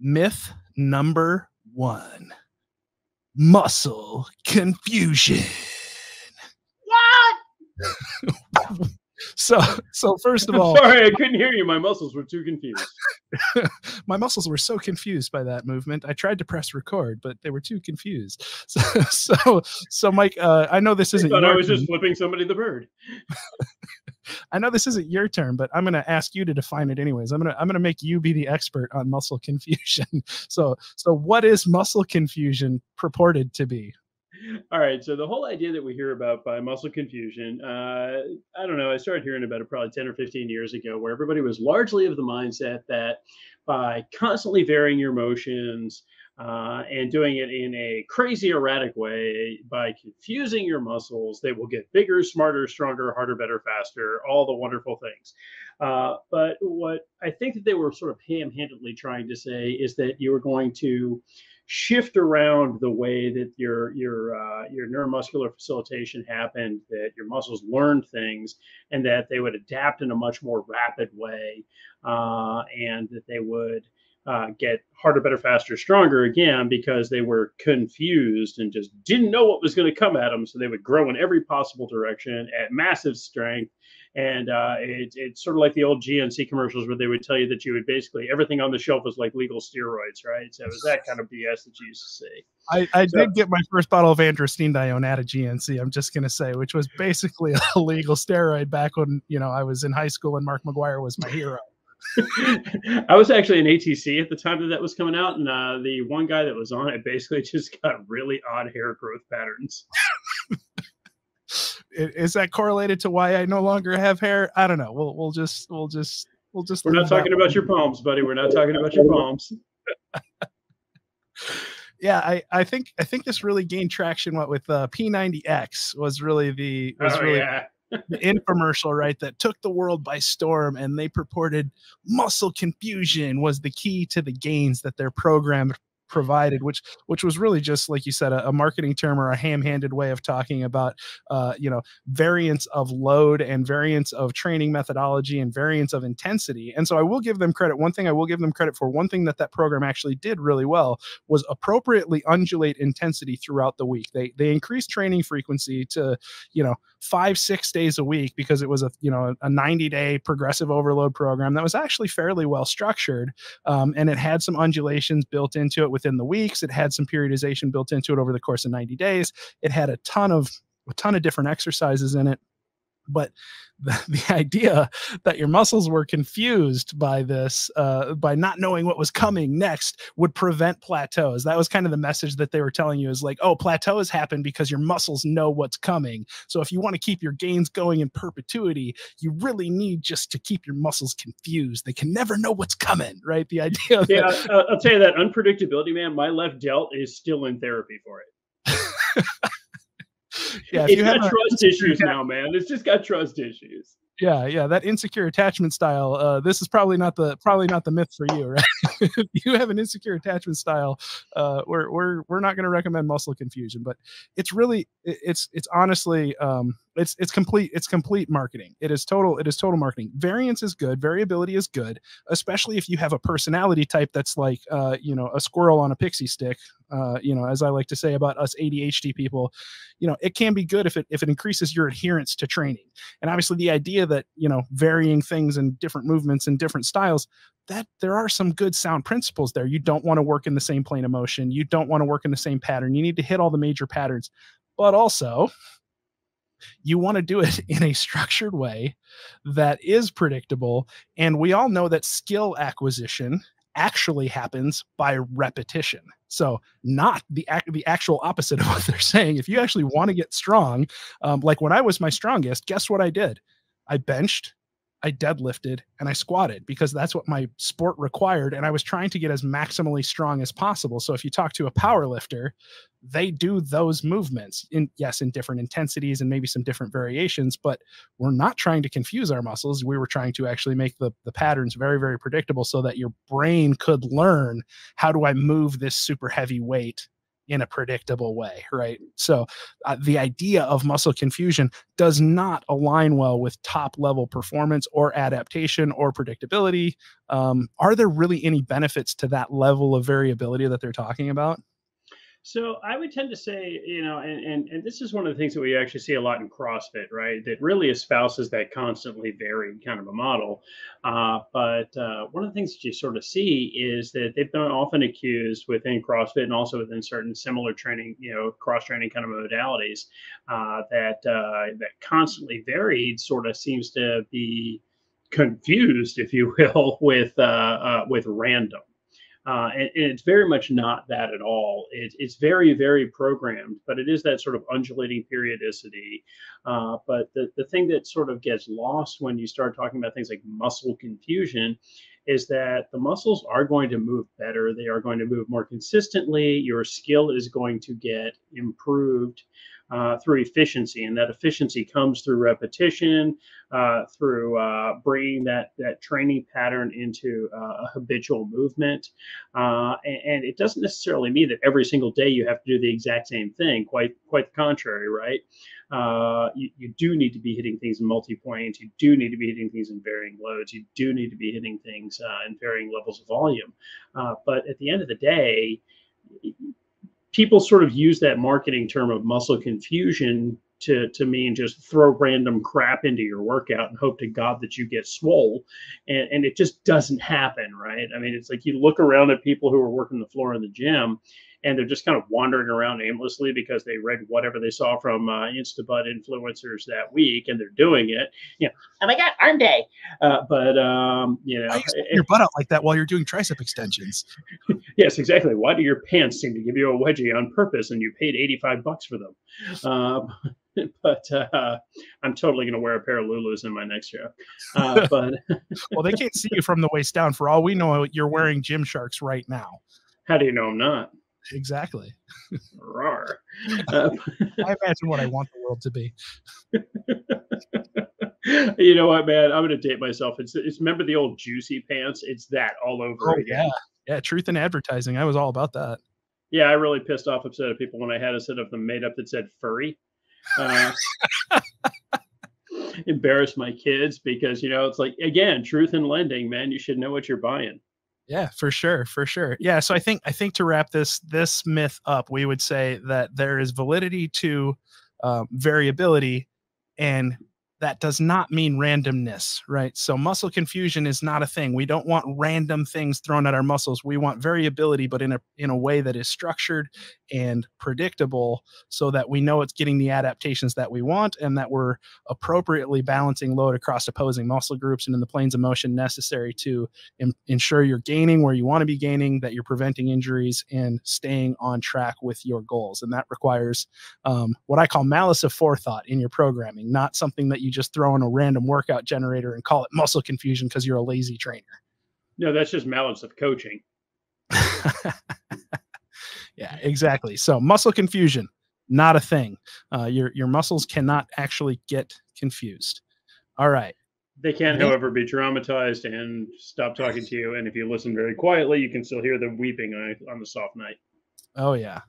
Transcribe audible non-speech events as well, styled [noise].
myth number one muscle confusion. What? [laughs] So, so first of [laughs] all, sorry, I couldn't hear you. My muscles were too confused. [laughs] my muscles were so confused by that movement. I tried to press record, but they were too confused. So, so, so Mike, uh, I know this isn't thought I was just flipping somebody the bird. I know this isn't your turn, but I'm going to ask you to define it anyways. I'm going to I'm going to make you be the expert on muscle confusion. [laughs] So, so what is muscle confusion purported to be? All right. So the whole idea that we hear about by muscle confusion, uh, I don't know. I started hearing about it probably 10 or 15 years ago, where everybody was largely of the mindset that by constantly varying your motions uh, and doing it in a crazy erratic way, by confusing your muscles, they will get bigger, smarter, stronger, harder, better, faster, all the wonderful things. Uh, but what I think that they were sort of ham-handedly trying to say is that you were going to shift around the way that your your uh, your neuromuscular facilitation happened, that your muscles learned things, and that they would adapt in a much more rapid way, uh, and that they would uh, get harder, better, faster, stronger again because they were confused and just didn't know what was going to come at them. So they would grow in every possible direction at massive strength. And uh, it, it's sort of like the old GNC commercials where they would tell you that you would basically everything on the shelf was like legal steroids, right? So it was that kind of BS that you used to see. I, I So- did get my first bottle of androstenedione at a GNC. I'm just gonna say, which was basically [laughs] a legal steroid back when you know I was in high school and Mark McGwire was my hero. [laughs] I was actually in ATC at the time that that was coming out, and uh, the one guy that was on it basically [laughs] just got really odd hair growth patterns. Is that correlated to why I no longer have hair? I don't know. We'll we'll just we'll just we'll just. We're not talking about your palms, buddy. We're not talking about your palms. [laughs] Yeah, I I think I think this really gained traction. What with uh, P90X was really the was Oh, really yeah. The infomercial, right, that took the world by storm, and they purported muscle confusion was the key to the gains that their program provided, which which was really just like you said, a, a marketing term or a ham-handed way of talking about, uh, you know, variance of load and variance of training methodology and variance of intensity. And so I will give them credit. One thing I will give them credit for, one thing that that program actually did really well was appropriately undulate intensity throughout the week. They they increased training frequency to, you know, five six days a week because it was a you know a 90 day progressive overload program that was actually fairly well structured um, and it had some undulations built into it within the weeks. It had some periodization built into it over the course of 90 days. It had a ton of a ton of different exercises in it but [laughs] the, the idea that your muscles were confused by this uh, by not knowing what was coming next would prevent plateaus that was kind of the message that they were telling you is like oh plateaus happen because your muscles know what's coming so if you want to keep your gains going in perpetuity you really need just to keep your muscles confused they can never know what's coming right the idea Yeah, I'll, I'll tell you that unpredictability, man. My left delt is still in therapy for it. [laughs] yeah if it's you have got a- trust issues now, man. It's just got trust issues. yeah yeah that insecure attachment style uh this is probably not the probably not the myth for you [laughs] right if you have an insecure attachment style uh we're we're we're not going to recommend muscle confusion but it's really it's it's honestly um it's it's complete it's complete marketing it is total it is total marketing variance is good variability is good especially if you have a personality type that's like uh you know a squirrel on a pixie stick uh you know as i like to say about us adhd people you know it can be good if it if it increases your adherence to training. And obviously the idea that you know varying things and different movements and different styles that there are some good sound principles there. You don't want to work in the same plane of motion. You don't want to work in the same pattern. You need to hit all the major patterns. But also you want to do it in a structured way that is predictable. And we all know that skill acquisition actually happens by repetition. So not the the actual opposite of [laughs] what they're saying. If you actually want to get strong um, like when i was my strongest guess what i did? I benched i deadlifted and i squatted because that's what my sport required and i was trying to get as maximally strong as possible. So if you talk to a power lifter they do those movements in yes in different intensities and maybe some different variations but we're not trying to confuse our muscles. We were trying to actually make the, the patterns very very predictable so that your brain could learn how do i move this super heavy weight in a predictable way, right? So uh, the idea of muscle confusion does not align well with top level performance or adaptation or predictability. Um, are there really any benefits to that level of variability that they're talking about? So I would tend to say, you know, and, and and this is one of the things that we actually see a lot in CrossFit, right? That really espouses that constantly varied kind of a model. Uh, but uh, one of the things that you sort of see is that they've been often accused within CrossFit and also within certain similar training, you know, cross training kind of modalities, uh, that uh, that constantly varied sort of seems to be confused, if you [laughs] will, with uh, uh, with random. Uh, and, and, it's very much not that at all. It, it's very, very programmed, but it is that sort of undulating periodicity. Uh, but the, the thing that sort of gets lost when you start talking about things like muscle confusion is that the muscles are going to move better. They are going to move more consistently. Your skill is going to get improved uh, through efficiency, and that efficiency comes through repetition, uh, through uh, bringing that that training pattern into uh, a habitual movement. Uh, and, and, it doesn't necessarily mean that every single day you have to do the exact same thing. Quite quite the contrary, right? Uh, you, you do need to be hitting things in multi-point. You do need to be hitting things in varying loads. You do need to be hitting things in varying levels of volume. but at the end of the day people sort of use that marketing term of muscle confusion to to mean just throw random crap into your workout and hope to God that you get swole. And, and it just doesn't happen, right? I mean, it's like you look around at people who are working the floor in the gym and they're just kind of wandering around aimlessly because they read whatever they saw from uh, Instabud influencers that week and they're doing it. You know, oh my God, arm day. Uh, but, um, you know, your butt out like that while you're doing tricep extensions. [laughs] yes, exactly. Why do your pants seem to give you a wedgie on purpose and you paid 85 bucks for them? Uh, [laughs] but uh, I'm totally going to wear a pair of Lulus in my next show. Uh, [laughs] but well, they can't see you from the waist down. For all we know, you're wearing Gymsharks right now. How do you know I'm not? Exactly. Rar. [laughs] Uh, I imagine what I want the world to be. you know what, man? I'm going to date myself. It's, it's remember the old juicy pants? It's that all over oh, again. Yeah. Yeah. Truth in advertising. I was all about that. Yeah. I really pissed off upset of people when I had a set of them made up that said furry. Uh, [laughs] embarrass my kids because, you know, it's like, again, truth in lending, man. You should know what you're buying. Yeah, for sure, for sure. Yeah, so I think I think to wrap this this myth up, we would say that there is validity to um, variability, and that does not mean randomness, right? So muscle confusion is not a thing. We don't want random things thrown at our muscles. We want variability, but in a in a way that is structured and predictable so that we know it's getting the adaptations that we want and that we're appropriately balancing load across opposing muscle groups and in the planes of motion necessary to ensure you're gaining where you want to be gaining, that you're preventing injuries and staying on track with your goals. And that requires um, what I call malice of forethought in your programming, not something that you just throw in a random workout generator and call it muscle confusion because you're a lazy trainer. No, that's just malice of coaching. [laughs] yeah, exactly. So muscle confusion, not a thing. Uh, your your muscles cannot actually get confused. All right. They can, however, be traumatized and stop talking to you. And if you listen very quietly, you can still hear them weeping on, on the soft night. Oh yeah,